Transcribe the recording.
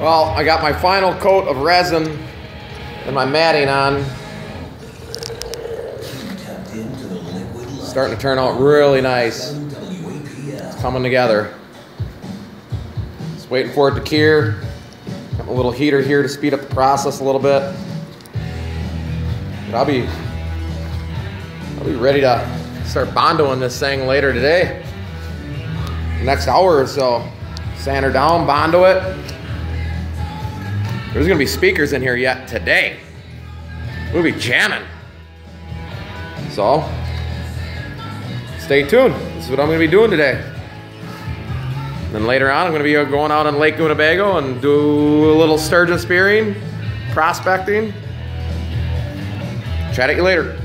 Well, I got my final coat of resin and my matting on. Starting to turn out really nice. It's coming together. Just waiting for it to cure. Got a little heater here to speed up the process a little bit. But I'll be I'll be ready to start bondoing this thing later today. Next hour or so. Sand her down, bondo it. There's gonna be speakers in here yet today. We'll be jamming. So, stay tuned. This is what I'm gonna be doing today. Then later on, I'm gonna be going out on Lake Winnebago and do a little sturgeon spearing, prospecting. Chat at you later.